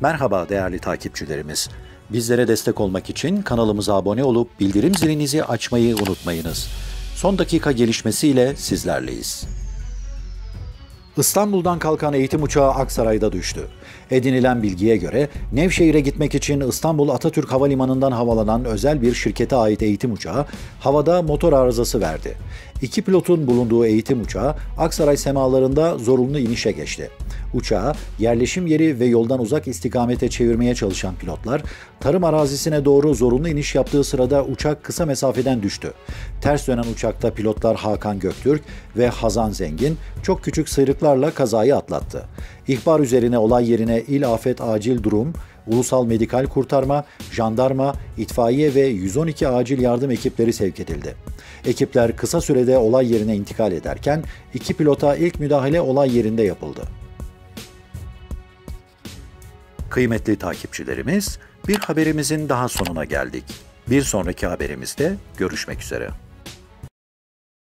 Merhaba değerli takipçilerimiz. Bizlere destek olmak için kanalımıza abone olup bildirim zilinizi açmayı unutmayınız. Son dakika gelişmesiyle sizlerleyiz. İstanbul'dan kalkan eğitim uçağı Aksaray'da düştü. Edinilen bilgiye göre Nevşehir'e gitmek için İstanbul Atatürk Havalimanı'ndan havalanan özel bir şirkete ait eğitim uçağı havada motor arızası verdi. İki pilotun bulunduğu eğitim uçağı Aksaray semalarında zorunlu inişe geçti. Uçağı yerleşim yeri ve yoldan uzak istikamete çevirmeye çalışan pilotlar tarım arazisine doğru zorunlu iniş yaptığı sırada uçak kısa mesafeden düştü. Ters dönen uçakta pilotlar Hakan Göktürk ve Hazan Zengin çok küçük sıyrıklarla kazayı atlattı. İhbar üzerine olay yerine İl Afet Acil Durum, Ulusal Medikal Kurtarma, Jandarma, İtfaiye ve 112 acil yardım ekipleri sevk edildi. Ekipler kısa sürede olay yerine intikal ederken iki pilota ilk müdahale olay yerinde yapıldı. Kıymetli takipçilerimiz, bir haberimizin daha sonuna geldik. Bir sonraki haberimizde görüşmek üzere.